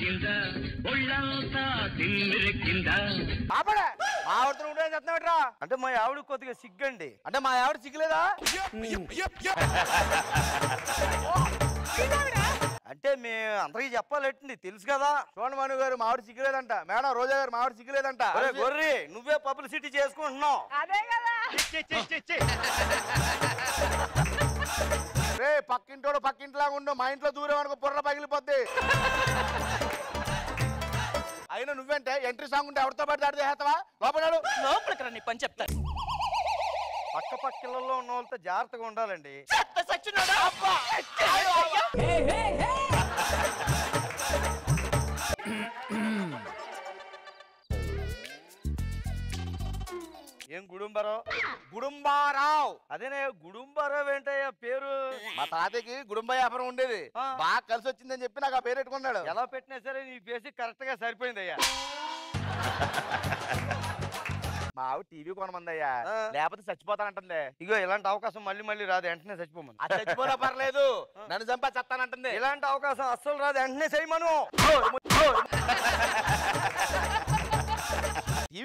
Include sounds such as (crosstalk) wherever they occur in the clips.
తిమ్మిరెక్కింద ఒళ్ళంతా చెప్తాం ఆపడే! అంటే మా ఆవిడ కొద్దిగా సిగ్గండి. అంటే మా ఆవిడ సిగ్గలేదా? అంటే మేము అందరికి చెప్పాలంటే తెలుసు కదా. చూడండి మను గారు మావిడి సిగ్గులేదంట. మేడం రోజా గారు మావిడి సిగ్గులేదంట. గొర్రె నువ్వే పబ్లిసిటీ చేసుకుంటున్నావు. అదే కదా. రే పక్కింటోడు పక్కింటిలాగా ఉండు మా ఇంట్లో దూరం అనుకో పొర్ర పగిలిపోద్ది. అయినా నువ్వేంటే ఎంట్రీ సాంగ్ ఉంటే ఎవరితో పాటు దాడి చేస్తావా? లోపడాడు లోపలికి రండి పని చెప్తాను. పక్క పక్కలలో ఉన్న వాళ్ళతో జాగ్రత్తగా ఉండాలండి. సచ్చినోడా? ఏం గుడుంబరావు గుడుంబారావు. అదేనే గుడుంబరావు ఏంటయ్యా పేరు? మా తాతయ్యకి గుడుంబ వ్యాపారం ఉండేది. బాగా కలిసి వచ్చిందని చెప్పి నాకు ఆ పేరు పెట్టుకున్నాడు. ఎలా పెట్టినా సరే నీ పేసి కరెక్ట్గా సరిపోయిందయ్యా. (laughs) మా ఆవిడ టీవీ కొనమంది అయ్యా. లేకపోతే చచ్చిపోతానంటుంది. ఇగో ఇలాంటి అవకాశం మళ్ళీ మళ్ళీ రాదు వెంటనే చచ్చిపోమను. అది చచ్చిపోనా పర్లేదు. నన్ను చంపా చెత్తానంటుంది. ఇలాంటి అవకాశం అస్సలు రాదు వెంటనే చేయమను.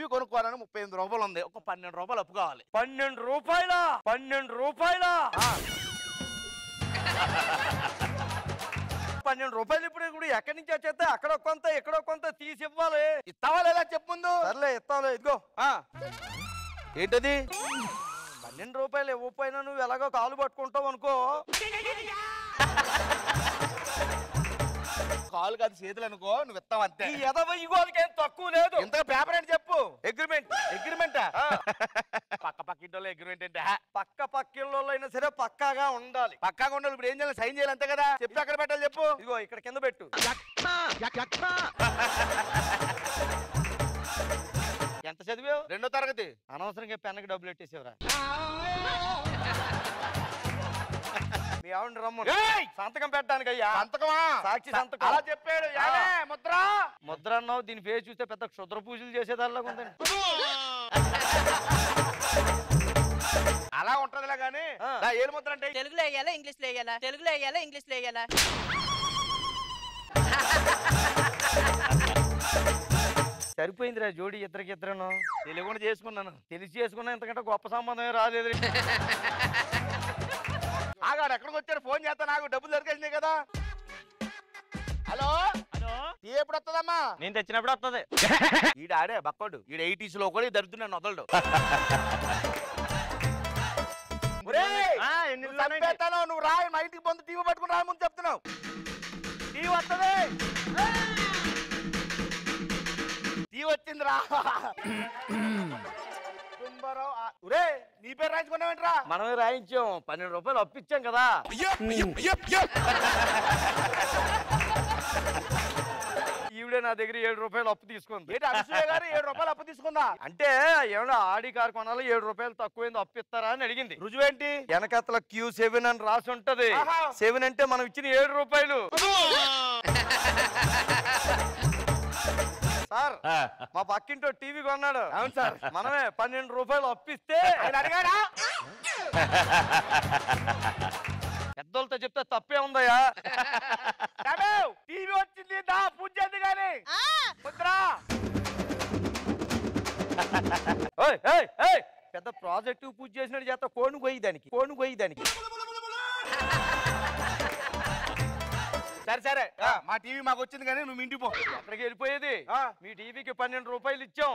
టీవీ కొనుక్కోవాలని ముప్పై ఎనిమిది రూపాయలు ఉంది. ఒక పన్నెండు రూపాయలు అప్పు కావాలి. పన్నెండు రూపాయల? పన్నెండు రూపాయల? (laughs) పన్నెండు రూపాయలు ఇప్పుడు ఇప్పుడు ఎక్కడి నుంచి వచ్చేస్తే అక్కడ కొంత ఎక్కడో కొంత తీసి ఇవ్వాలి. ఇస్తావా లేదా చెప్పు ముందు? సర్లే ఇస్తాంలే ఇదిగో. ఆ. ఏంటది? పన్నెండు రూపాయలు ఇవ్వకపోయినా నువ్వు ఎలాగో కాలు పట్టుకుంటావు అనుకో. (laughs) కాలు కాదు చేతులు అనుకో నువ్వు ఇస్తావు అంతే. ఈ ఎదవ ఇగోలకి ఏం తక్కువ లేదు. ఎంత పేపర్ ఏంటి చెప్పు? అగ్రిమెంట్ అగ్రిమెంట్ పక్క పక్క ఇంట్లో అగ్రిమెంట్ ఏంటి? పక్క పక్కిళ్ళలో అయినా సరే పక్కాగా ఉండాలి. పక్కాగా ఉండాలి. ఇప్పుడు ఏం చేయాలి? సైన్ చేయాలి అంతే కదా? చెప్పి అక్కడ పెట్టాలి చెప్పు? ఇదిగో ఇక్కడ కింద పెట్టు. ఎంత చదివావు? రెండో తరగతి. అనవసరంగా పెన్నుకి డబ్బులు పెట్టేసేవరా మీ ఆవిడ రమ్ము ఏయ్! సంతకం పెట్టడానికి అయ్యా సంతకమా? సాక్షి సంతకం. అలా చెప్పాడు. యానే, ముద్ర? ముద్ర అన్నావు దీని పేరు చూస్తే పెద్ద క్షుద్ర పూజలు చేసేదానిలాగా ఉందండి. అలా ఉంటదిలే గానీ ఏలు ముద్ర అంటే తెలుగులో వేయాలా ఇంగ్లీష్లో వేయాలా? తెలుగులో వేయాలా ఇంగ్లీష్లో వేయాలా? సరిపోయిందిరా జోడి ఇద్దరికి ఇద్దరును. తెలియకుండా చేసుకున్నాను. తెలిసి చేసుకున్నా ఇంతకంటే గొప్ప సంబంధమే రాలేదు (laughs) ఆగాడు ఎక్కడికి వచ్చాడు? ఫోన్ చేస్తా నాకు డబ్బులు దొరికేసినాయి కదా. హలో? హలో? టీ ఎప్పుడు వస్తుందమ్మా? నేను తెచ్చినప్పుడు వస్తుంది. (laughs) ఈడ ఆడే బక్కోడు. ఈడ ఎయిటీస్లో కూడా దరిద్రం నన్ను వదలడు. (laughs) నువ్వు నిమిషాలు అయింది? చంపేస్తాను, నువ్వు రా మా ఇంటికి పొందు టీవీ పట్టుకుని రా ముందు చెప్తున్నావు. టీవీ వస్తుంది. టీవీ వచ్చింది (laughs) రా సుందరం, ఆ, ఒరేయ్ నీ పేరు రాయించుకున్నావేంట్రా మనమే రాయించాం. పన్నెండు రూపాయలు అప్పిచ్చాం కదా. ఈవిడే నా దగ్గర ఏడు రూపాయలు అప్పు తీసుకుంది. ఏంటి అనసూయ గారు ఏడు రూపాయలు అప్పు తీసుకుందా? అంటే ఏమన్నా ఆడి కారు కొనాలి? ఏడు రూపాయలు తక్కువైంది అప్పు ఇస్తారా అని అడిగింది. రుజువేంటి? వెనకతల క్యూ సెవెన్ అని రాసి ఉంటది. సెవెన్ అంటే మనం ఇచ్చిన ఏడు రూపాయలు. సార్ మా పక్కింటో టీవీ కొన్నాడు. అవును సార్. మనమే పన్నెండు రూపాయలు అప్పిస్తే ఆయన అడిగాడా? పెద్దోళ్ళతో చెప్తే తప్పే ఉందయ్యా. టీవీ వచ్చింది దా పూజ చేద్దు గాని ముద్రా ఓయ్, ఏయ్, ఏయ్, పెద్ద ప్రాజెక్టు పూజ చేసినట్టు చేత కోను గొయ్యి దానికి కోను గొయ్యి దానికి. సరే సరే. ఆ, మా టీవీ మాకు వచ్చింది కానీ నువ్వు ఇంటికి పో. వెళ్ళిపోయేది? ఆ. మీ టీవీకి పన్నెండు రూపాయలు ఇచ్చాం.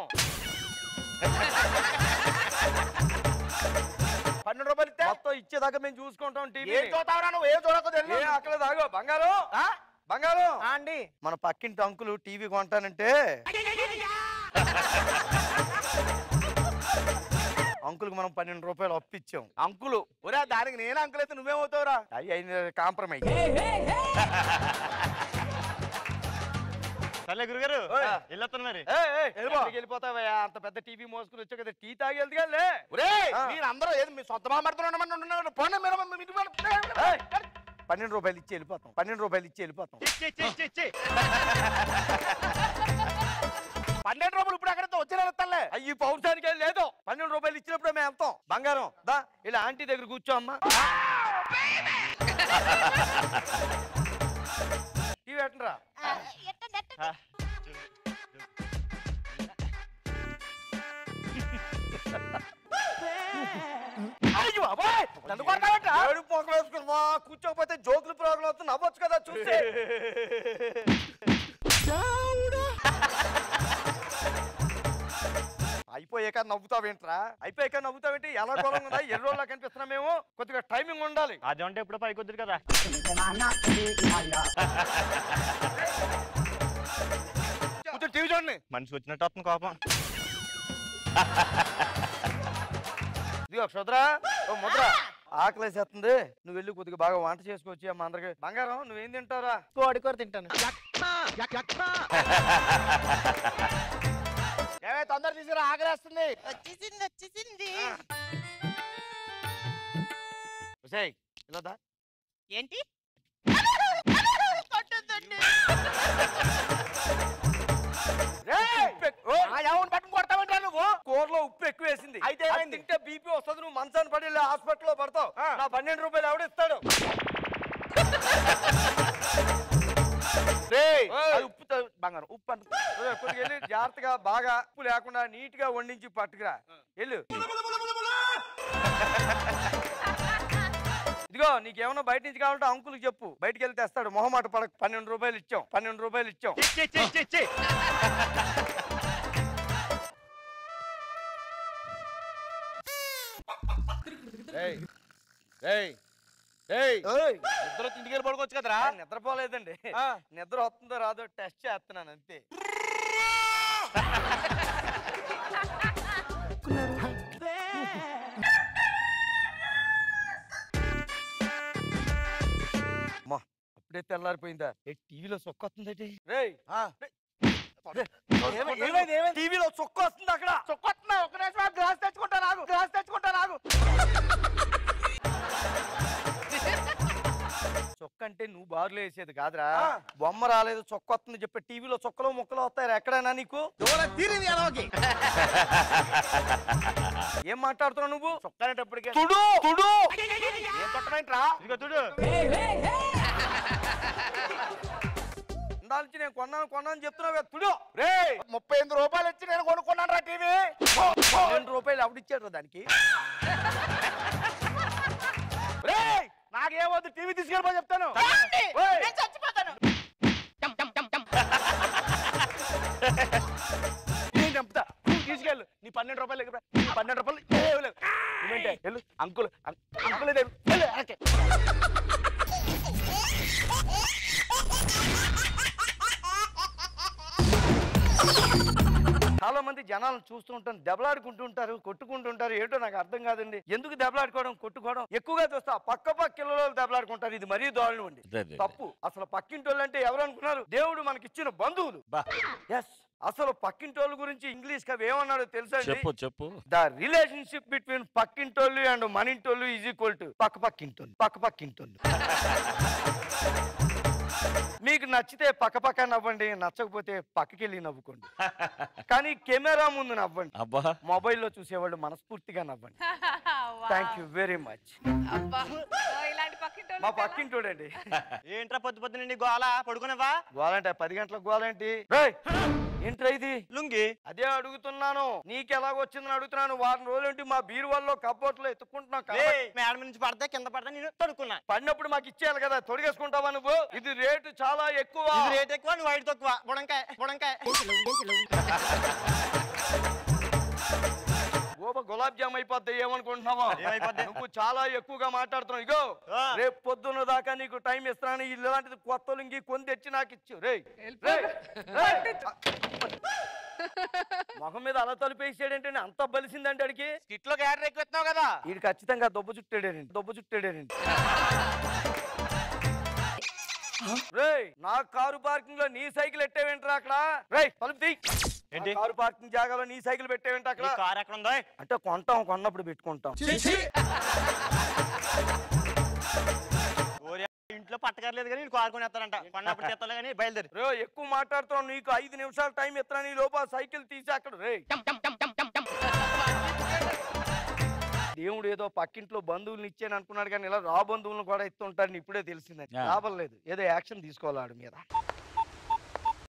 పన్నెండు రూపాయలు ఇస్తే? మొత్తం ఇచ్చేదాకా మేము చూసుకుంటాం టీవీ ఏం చూస్తావురా నువ్వు? ఏం చూడకు ఏ అక్కడ దాగో బంగారం? ఆ? బంగారం? అండి. మన పక్కింటి అంకులు టీవీ కొంటానంటే అంకుల్కి మనం పన్నెండు రూపాయలు అప్పిచ్చాం. అంకులు ఒరే దానికి నేను అంకుల్ అయితే నువ్వేమవుతావురా అవి అయిన కాంప్రమైజ్. సర్లే గురుగారు. వెళ్ళొస్తాను మరి. వెళ్ళిపో. వెళ్ళిపోతావయ్యా? అంత పెద్ద టీవీ మోసుకుని వచ్చావు కదా టీ తాగి వెళ్తే. మీరు అందరూ ఏది మీ సొంత మాట్లాడుతున్నారు పోనీ మీరు మీ ఇంటికి వెళ్ళి- ఏయ్. పన్నెండు రూపాయలు ఇచ్చి వెళ్ళిపోతాం. పన్నెండు రూపాయలు ఇచ్చి వెళ్ళిపోతాం. పన్నెండు రూపాయలు ఇప్పుడు ఎక్కడ వచ్చిన అయ్యి పౌరుషానికి లేదు. పన్నెండు రూపాయలు ఇచ్చినప్పుడే మేము వెళ్తాం. బంగారం దా ఇలా ఆంటీ దగ్గర కూర్చో అమ్మా. టీవీ కూర్చోకపోతే జోకులు ప్రోగ్రాం వస్తుంది నవ్వచ్చు కదా చూస్తే. అయిపోయాక నవ్వుతావేంట్రా? అయిపోయాక నవ్వుతావేంటి? ఎలా కొలం ఉందా? ఎర్రోళ్ళ కనిపిస్తున్నా మేము? కొద్దిగా టైమింగ్ ఉండాలి. అది అంటే ఇప్పుడు పైకి వద్దు కదా? కొంచెం టీవీ చూడండి. మనిషికి వచ్చినట్టు వస్తుంది కోపం. ఇదిగో క్షుద్రా. ఓ ముద్ర. ఆకలేసేస్తుంది. నువ్వు వెళ్ళి కొద్దిగా బాగా వంట చేసుకొచ్చి అమ్మ అందరికి బంగారం నువ్వేం తింటావురా? కోడి కూర తింటాను. (laughs) ఏమే తొందర తీసుకురా ఆకలేస్తుంది. వచ్చేసింది వచ్చేసింది. ఒసేయ్, ఇలా. ఏంటి? పట్టుకుని కొడతావేంట్రా నువ్వు? కూరలో ఉప్పు ఎక్కువ వేసింది. అయితే అది? తింటే బీపీ వస్తుంది నువ్వు మంచాన్ని పడి హాస్పిటల్లో పడతావు. ఆ. నా పన్నెండు రూపాయలు ఎవడిస్తాడు ఉప్పు బంగారం ఉప్పు అంత. కొద్దిగా వెళ్ళి జాగ్రత్తగా బాగా ఉప్పు లేకుండా నీట్గా వండించి పట్టుకురా. వెళ్ళు. ఇదిగో నీకేమన్నా బయట నుంచి కావాలంటే అంకుల్కి చెప్పు. బయటికి వెళ్తే తెస్తాడు. మొహమాట పడక. పన్నెండు రూపాయలు ఇచ్చాం. పన్నెండు రూపాయలు ఇచ్చాం. చెయ్, చెయ్, ఇద్దరు ఇంటికి వెళ్ళి పడుకోవచ్చు కదరా? నిద్రపోలేదండి. ఆ. నిద్ర వస్తుందో రాదో టెస్ట్ చేస్తున్నాను అంతే. అప్పుడే తెల్లారిపోయిందా? ఏ టీవీలో సొక్క ఏమైంది? టీవీలో సొక్క వస్తుంది అక్కడ. చొక్కొస్తున్నా ఒక నిమిషం గ్లాస్ తెచ్చుకుంటా రాగు గ్లాస్ తెచ్చుకుంటా రాగు చొక్క అంటే నువ్వు బారులో వేసేది కాదురా. బొమ్మ రాలేదు చొక్క వస్తుంది చెప్పి టీవీలో చొక్కలు ముక్కలు వస్తాయి ఎక్కడైనా నీకు? (laughs) ఏం మాట్లాడుతున్నావు నువ్వు? చొక్కానేటప్పటికే. చూడు (laughs) నేను కొన్నాను కొన్నాను చెప్తున్నావు కదా, తుడు! రే! ముప్పై ఎనిమిది రూపాయలు ఇచ్చి నేను కొనుక్కున్నాను రా టీవీ. రెండు రూపాయలు ఆవిడిచ్చాడు దానికి? రే (laughs) నాకేమొద్దు టీవీ తీసుకెళ్ళిపో చెప్తాను ఏమండి? ఓయ్. నేను చచ్చిపోతాను. నేను చంపుతా నువ్వు తీసుకెళ్ళు నీ పన్నెండు రూపాయలు నీ పన్నెండు రూపాయలు ఏమీ లేవు. నువ్వేంటే వెళ్ళు అంకుల్ అం- అంకుల్ ఇదే వెళ్ళు. చాలా మంది జనాలను చూస్తూ ఉంటాను దెబ్బలాడుకుంటూ ఉంటారు కొట్టుకుంటూ ఉంటారు. ఏంటో నాకు అర్థం కాదండి. ఎందుకు దెబ్బలాడుకోవడం కొట్టుకోవడం? ఎక్కువగా చూస్తా పక్క పక్క కిలలో దెబ్బలాడుకుంటారు. ఇది మరీ దారుణం అండి. తప్పు. అసలు పక్కింటోళ్ళు అంటే ఎవరు అనుకున్నారు దేవుడు మనకిచ్చిన బంధువులు. ఎస్ అసలు పక్కింటోళ్ళ గురించి ఇంగ్లీష్ కవి ఏమన్నాడో తెలుసా చెప్పు చెప్పు. ద రిలేషన్షిప్ బిట్వీన్ పక్కింటోళ్ళు అండ్ మనింటోళ్ళు ఈజ్ ఈక్వల్ టు పక్క పక్కింటోళ్ళు పక్క పక్కింటోళ్ళు. మీకు నచ్చితే పక్క పక్క నవ్వండి నచ్చకపోతే పక్కకి వెళ్ళి నవ్వుకోండి. (laughs) కానీ కెమెరా ముందు నవ్వండి. అబ్బా. మొబైల్లో చూసేవాళ్ళు మనస్ఫూర్తిగా నవ్వండి. థ్యాంక్ యూ వెరీ మచ్ అబ్బా. ఓ, ఇలాంటి పక్కింటోళ్ళు మా. పక్కింటోడండి. (laughs) ఏంట్రా పొద్దు పొద్దు నుండి గోల? పడుకునేవా గోలంటే పది గంటలకు గోలేంటి. (laughs) ఏంట్రా ఇది? లుంగి. అదే అడుగుతున్నాను. నీకు ఎలాగొచ్చిందని అడుగుతున్నాను. వారం రోజులేంటి మా బీరువాల్లో కబ్బోట్లో మేడం నుంచి పడితే కింద పడితే నేను తడుకున్నా పడినప్పుడు మాకు ఇచ్చేయాలి కదా తొడిగేసుకుంటావా నువ్వు? ఇది రేటు చాలా ఎక్కువ. ఇది రేట్ ఎక్కువ నువ్వు వైట్ తక్కువ. బుడంకాయ బుడంకాయ. (laughs) గోప గులాబ్ జామ్ అయిపోద్ది ఏమనుకుంటున్నావా? ఏమైపోద్ది? నువ్వు చాలా ఎక్కువగా మాట్లాడుతున్నావు. ఇగో. రేపు పొద్దున్న దాకా నీకు టైం ఇస్తున్నాను ఇలాంటిది కొత్త లుంగి కొని తెచ్చి నాకు ఇచ్చు. రే మొహం మీద అలా తలుపేసాడేంటండి అంత బలిసిందంటే అడిగి స్కిట్లో క్యారెక్టర్ ఎక్కువ ఎత్తున్నావు కదా. వీడు ఖచ్చితంగా దొబ్బ చుట్టాడేనండి దొబ్బ చుట్టాడేనండి రే నా కారు పార్కింగ్లో నీ సైకిల్ ఎట్టేవేంట్రా అక్కడ? రే తలుపు తీ ఏంటి? కారు పార్కింగ్ జాగాలో నీ సైకిల్ పెట్టేవేంటి అక్కడ? కార్ ఎక్కడ ఉందో అంటే కొంటాం కొన్నప్పుడు పెట్టుకుంటాం. ఓరి ఇంట్లో పట్టకర్లేదు కానీ నేను కార్ కొనేస్తానంట కొన్నప్పుడు చేస్తాను కానీ బయలుదేరి. రే ఎక్కువ మాట్లాడుతున్నావు నీకు ఐదు నిమిషాలు టైం ఇస్తున్నా నీ లోపల సైకిల్ తీసి అక్కడ రే. దేవుడు ఏదో పక్కింట్లో బంధువులను ఇచ్చాను అనుకున్నాడు కానీ ఇలా రా బంధువులను కూడా ఇస్తుంటాడని ఇప్పుడే తెలిసిందని. లాభం లేదు. ఏదో యాక్షన్ తీసుకోవాలి ఆడి మీద.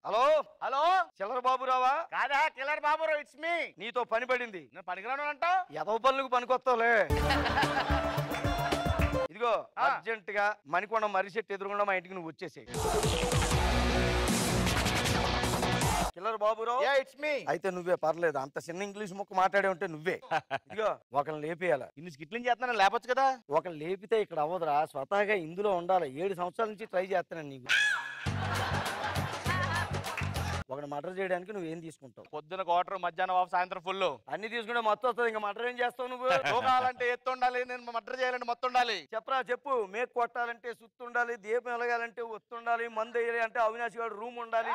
హలో? హలో? చిల్లర బాబురావా? కాదా కిల్లర్ బాబు ఇట్స్ మీ నీతో పని పడింది. నేను పనికిరాను అంటావు? ఎదవ పనులకు పనికొస్తావులే. (laughs) ఇదిగో ఆ. అర్జెంట్గా మణికొండ మర్రి చెట్టు ఎదురుగుండా మా ఇంటికి నువ్వు వచ్చేసేయ్. చిల్లర బాబురావు. ఇట్స్ మీ అయితే నువ్వే పర్లేదు. అంత చిన్న ఇంగ్లీష్ ముక్క మాట్లాడే ఉంటే నువ్వే. (laughs) ఇదిగో ఒకరిని లేపేయాల? ఇన్ని స్కిట్లు చేస్తున్నాను లేపొచ్చు కదా. ఒకరిని లేపితే ఇక్కడ అవ్వదురా. స్వతహాగా ఇందులో ఉండాలి? ఏడు సంవత్సరాల నుంచి ట్రై చేస్తున్నాను నీకు. ఒకటి మర్డర్ చేయడానికి నువ్వేం తీసుకుంటావు? పొద్దున క్వార్టర్ మధ్యాహ్నం ఆఫ్ సాయంత్రం ఫుల్ అన్ని తీసుకుంటే మొత్తం వస్తుంది ఇంకా మర్డర్ ఏం చేస్తావు నువ్వు? (laughs) కావాలంటే ఎత్తు ఉండాలి నేను మర్డర్ చేయాలంటే మొత్తం ఉండాలి చెప్పరా చెప్పు. మేక్ కొట్టాలంటే సుత్తు ఉండాలి దీపం వెలగాలంటే ఒత్తు ఉండాలి మందు వేయాలి అంటే అవినాష్ గారు రూమ్ ఉండాలి.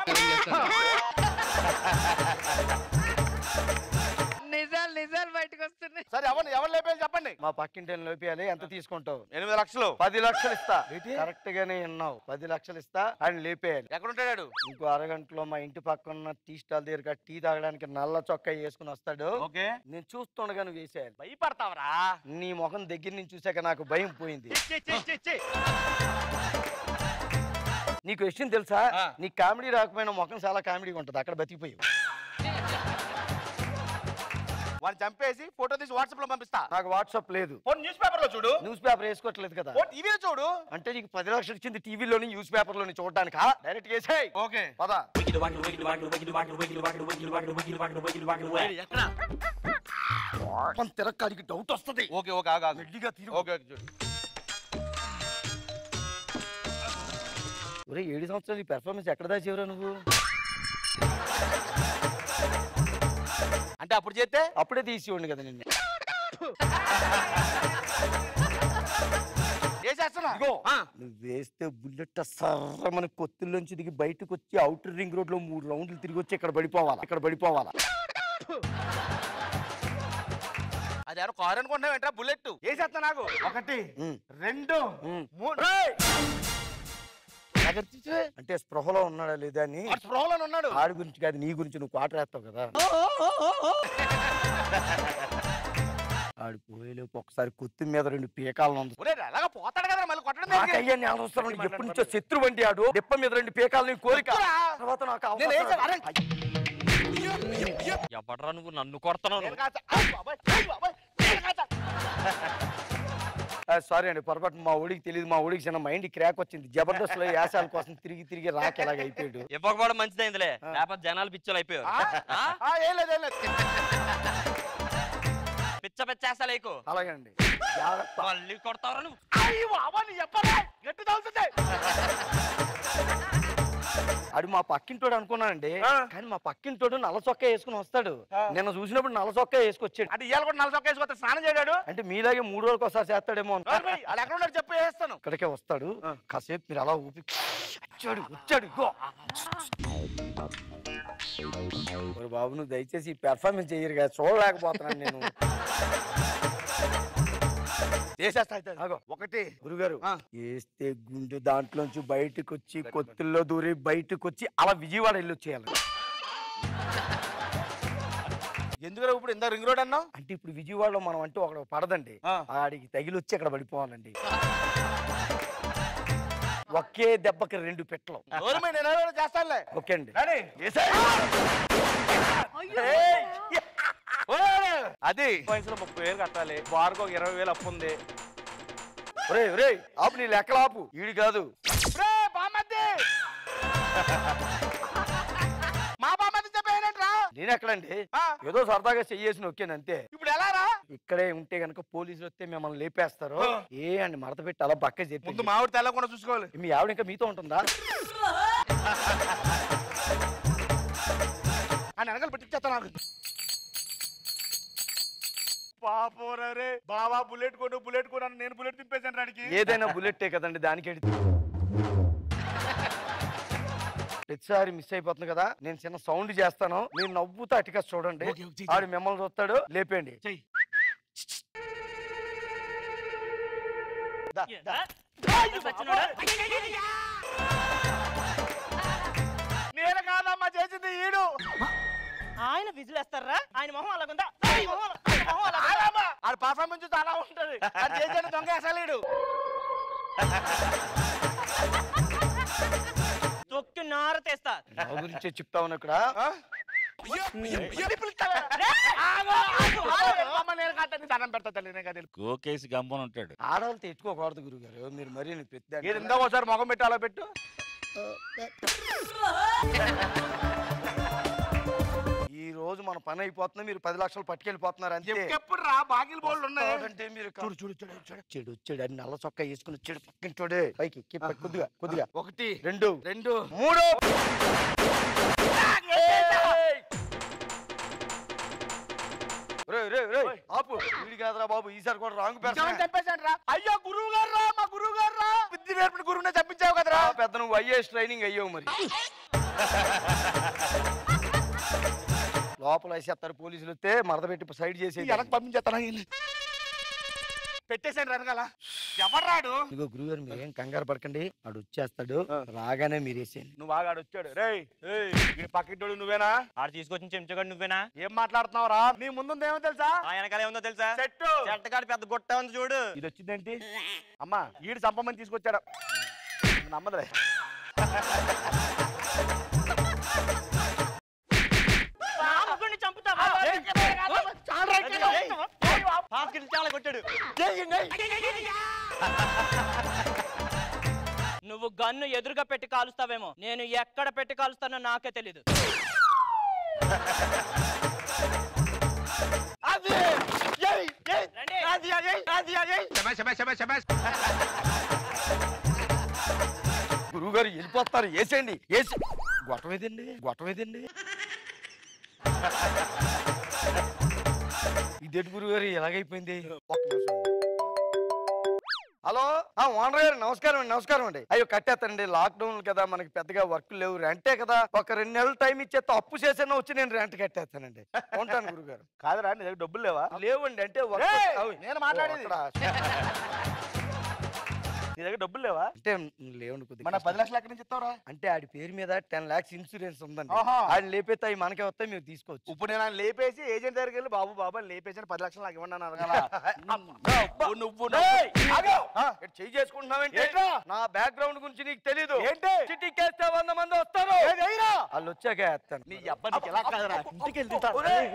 నిజాలు నిజాలు బయటకు వస్తున్నాయి సరే ఎవరు ఎవరు లేపేది చెప్పండి? మా పక్కింటి లేపేయాలి. ఎంత తీసుకుంటావు? ఎనిమిది లక్షలు. పది లక్షలు ఇస్తా. కరెక్ట్ గానే విన్నావు. పది లక్షలు ఇస్తా ఆయన లేపేయాలి. ఎక్కడ ఉంటాడు ఇంకో అరగంటలో మా ఇంటి పక్కన టీ స్టాల్ దగ్గర టీ తాగడానికి నల్ల చొక్కా వేసుకుని వస్తాడు. ఓకే. నేను చూస్తుండగా నువ్వు వేసేయాలి. భయపడతావరా? నీ ముఖం దగ్గర నుంచి చూసాక నాకు భయం పోయింది. నీకు విషయం తెలుసా. నీ కామెడీ రాకపోయినా ముఖం చాలా కామెడీగా ఉంటుంది. అక్కడ బతికిపోయావు. వాడిని చంపేసి ఫోటో తీసి వాట్సాప్లో పంపిస్తా. నాకు వాట్సాప్ లేదు. ఫోన్ న్యూస్ పేపర్లో చూడు. న్యూస్ పేపర్ వేసుకోవట్లేదు కదా. ఫోన్ టీవీ చూడు. అంటే నీకు పది లక్షలు ఇచ్చింది టీవీలోని న్యూస్ పేపర్లోని చూడటానికా? డైరెక్ట్ చేసేయ్. ఓకే. పద. తిరక్కాడికి డౌట్ వస్తుంది. ఓకే ఓకే ఆగు. మెల్లిగా. ఓకే ఓకే చూడు. ఒరే ఏడు సంవత్సరాలు ఈ పెర్ఫార్మెన్స్ ఎక్కడ దాచేవరా నువ్వు? అంటే అప్పుడు చేస్తే అప్పుడే తీసి కదా నిన్ను. ఇదిగో. నువ్వు వేస్తే బుల్లెట్ సర్రమని కొత్తుల్లోంచి దిగి బయటకు వచ్చి అవుటర్ రింగ్ రోడ్లో మూడు రౌండ్లు తిరిగి వచ్చి ఇక్కడ పడిపోవాలా ఇక్కడ పడిపోవాలా. అది ఎవరో కారు అనుకుంటున్నావు ఏంట్రా బుల్లెట్ ఏ చేస్తా నాకు. ఒకటి రెండు. మూడు. అంటే స్పృహలో ఉన్నాడా లేదా అని? స్ప్రోలో ఉన్నాడు. ఆడి గురించి కాదు నీ గురించి నువ్వు వేస్తావు కదా. ఆడు పోయేలోపు ఒకసారి కొత్తి మీద రెండు పీకాలను ఉంది ఒరే అలాగా పోతాడు కదా మళ్ళీ కొట్టడం నాకు దేనికి? అయ్యా నేను వస్తాను ఎప్పటి నుంచో శత్రు వంటి ఆడు. డిప్ప మీద రెండు పీకాలని కోరిక. తర్వాత నాకు. ఎవడరా నువ్వు నన్ను కొడుతున్నావు? సారీ అండి పొరపాటు మా ఊడికి తెలియదు మా ఊడికి చిన్న మైండ్ క్రాక్ వచ్చింది. జబర్దస్త్లో యాసాల కోసం తిరిగి తిరిగి రాక ఎలాగ అయిపోయాడు. ఇవ్వకపోవడం మంచిదైందిలే. లేకపోతే జనాలు పిచ్చలు అయిపోయారు. ఆ? ఆ, ఏం లేదు ఏం లేదు. పిచ్చ పిచ్చేస్తా అలాగండి జాగ్రత్త. మళ్ళీ కొడతావరా నువ్వు. అయ్యి బాబా నీ చెప్పరా గట్టి తగులుతుంది ఆడు మా పక్కింటోడు అనుకున్నానండి. కానీ మా పక్కింటోడు నల్ల చొక్కా వేసుకుని వస్తాడు. నిన్న చూసినప్పుడు నల్ల చొక్కా వేసుకొచ్చాడు. అంటే ఇవాళ కూడా నలభై ఒక్క వేసుకొస్తే స్నానం చేయడాడు? అంటే మీలాగే మూడు రోజులకు ఒకసారి చేస్తాడేమో. వాళ్ళు ఎక్కడ ఉన్నాడు చెప్పి వేస్తాను ఇక్కడికే వస్తాడు. కాసేపు మీరు అలా ఊపి వచ్చాడు వచ్చాడు బాబు నువ్వు దయచేసి పెర్ఫార్మెన్స్ చేయరు కదా చూడలేకపోతున్నాను నేను. వేసేస్తా. ఒకటి. గురుగారు ఆ. వేస్తే గుండె దాంట్లోంచి బయటకు వచ్చి కొత్తుల్లో దూరి బయటకు వచ్చి అలా విజయవాడ వెళ్ళి వచ్చేయాలి. ఎందుకు ఇప్పుడు ఇంత రింగ్ రోడ్ అన్నావు? అంటే ఇప్పుడు విజయవాడలో మనం అంటే ఒకడు పడదండి. ఆ. ఆడికి తగిలి వచ్చి అక్కడ పడిపోవాలండి. ఒకే దెబ్బకి రెండు పెట్టలు. చేస్తానులే. ఓకే అండి. అది. వయసులో ముప్పై వేలు కట్టాలి. బార్కు ఒక ఇరవై వేలు అప్పు ఉంది. ఒరే ఆపు నీ లెక్కలు ఆపు. ఈడి కాదు. రే! మా బామ్మది చెప్పేనంట్రా నేను ఎక్కడండి? ఆ, ఏదో సరదాగా చెయ్యేసి నొక్కాను అంతే. ఇప్పుడు ఎలా రా? ఇక్కడే ఉంటే గనక పోలీసులు వస్తే మిమ్మల్ని లేపేస్తారు. ఏ అండి మడత పెట్టి అలా పక్క ముందు చెప్పి మామిడి తెల్లకుండా చూసుకోవాలి. మీ ఆవిడ ఇంకా మీతో ఉంటుందా? అని వెనకాల పెట్టించేస్తా నాకు. పాపోరా బావా బుల్లెట్ కొను బుల్లెట్ కొను నేను బుల్లెట్ తిప్పేసాను రానికి ఏదైనా బుల్లెట్టే కదండి దానికి ప్రతిసారి మిస్ అయిపోతుంది కదా నేను చిన్న సౌండ్ చేస్తాను. నేను నవ్వుతూ అటుక చూడండి. ఆడు మిమ్మల్ని చూస్తాడు లేపేయండి. చెయ్యి. నేను కాదమ్మా చేసింది ఈడు. ఆయన విజిలేస్తారా? ఆయన మొహం అలాగుందా? ఆయన మొహం అలా- ఉంటది. అది చేసిన దొంగ అసలు ఈడు. తొక్కి నార తెస్తా. నా గురించే చెప్తా ఉన్నా ఇక్కడ. గంపని ఉంటాడు. ఆడవాళ్ళతో ఎత్తుకోకూడదు గురుగారు మీరు మరీ పెద్ద ఏది ఇందాక ఒకసారి మొగం పెట్టి. అలా పెట్టు ఈ రోజు మన పని అయిపోతుంది మీరు పది లక్షలు పట్టుకెళ్ళిపోతున్నారు అంతే. ఎప్పుడు రా బాగిల్ బోల్డ్ ఉన్నాయి. అంటే మీరు చూడు చూడు చూడు చూడు చెడు చెడు అని నల్ల చొక్కా వేసుకుని చెడు పక్కన చూడే. పైకి కొద్దిగా కొద్దిగా. ఒకటి రెండు రెండు మూడు. రేయ్, రేయ్, రేయ్, ఆపు. వీడి కాదురా బాబు ఈసారి కూడా రాంగ్ చెప్పేశాను రా. అయ్యో గురువు గారు రా మా గురువు గారు రా. బుద్ధి నేర్పిన గురువునే చెప్పించావు కదరా. పెద్ద నువ్వు ఐఏఎస్ ట్రైనింగ్ అయ్యావు మరి. లోపల వేసేస్తారు పోలీసులు వస్తే మరద పెట్టి సైడ్ చేసి వెనక్కి పంపించేస్తాను పెట్టేసాను వెనకాల. ఎవరు రాడు? ఇదిగో గురుగారు మీరేం కంగారు పడకండి. వాడు వచ్చేస్తాడు. రాగానే మీరు వేసేయండి నువ్వు ఆగాడు వచ్చాడు. రేయ్ ఈ పక్కింటోడు నువ్వేనా? ఆడు తీసుకొచ్చిన చెంచగాడు నువ్వేనా? ఏం మాట్లాడుతున్నావు రా నీ ముందు ఏమో తెలుసా? ఆ వెనకాల ఏముందో తెలుసా? చెట్టు. చెట్టగాడు పెద్ద గుట్ట ఉంది చూడు. ఇది వచ్చిందేంటి? అమ్మా ఈడు సంపమని తీసుకొచ్చాడు. నమ్మదులే. కొట్టాడు. నువ్వు గన్ను ఎదురుగా పెట్టి కాలుస్తావేమో. నేను ఎక్కడ పెట్టి కాలుస్తానో నాకే తెలీదు. గురువు గారు వెళ్ళిపోతారు. వేసేయండి వేసి. గొట్టం ఏదండి? గొట్టం ఏదండి? ఇదేంటి గురువు గారు ఎలాగైపోయింది. హలో? ఆ ఓనర్ గారు నమస్కారం అండి నమస్కారం అండి. అయ్యో కట్టేస్తానండి. లాక్డౌన్ కదా మనకి పెద్దగా వర్క్ లేవు. రెంటే కదా. ఒక రెండు నెలలు టైం ఇచ్చేస్తే అప్పు చేసేనా వచ్చి నేను రెంట్ కట్టేస్తానండి. ఉంటాను గురువు గారు కాదురా నీ దగ్గర డబ్బులు లేవా? లేవండి అంటే నేను మాట్లాడేది. నీ దగ్గర డబ్బులు లేవా? అంటే లేవండి కొద్దిగా మన పది లక్షలు ఎక్కడి నుంచి ఇస్తావురా? అంటే ఆడి పేరు మీద టెన్ లాక్స్ ఇన్సూరెన్స్ ఉందండి. ఆహా. అవి మనకే వస్తాయి మేము తీసుకోవచ్చు. ఇప్పుడు నేను ఆయన లేపేసి ఏజెంట్ దగ్గరికి వెళ్ళి బాబు బాబు లేపేసి పది లక్షలు నాకు ఇవ్వండి అని అడగాల? (laughs) నువ్వు నువ్వు. ఏయ్, ఆగు. ఆ, ఇక్కడ చెయ్యి చేసుకుంటున్నావేంటి ఏంట్రా? నా బ్యాక్గ్రౌండ్ గురించి నీకు తెలీదు. ఏంటి? చిటికేస్తే వంద మంది వస్తారు. వాళ్ళు వచ్చాక వేస్తాను. నీ అబ్బాయి నీకు ఎలా కాదురా? ఇంటికి. ఒరేయ్,